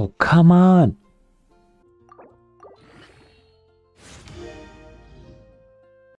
Oh, come on.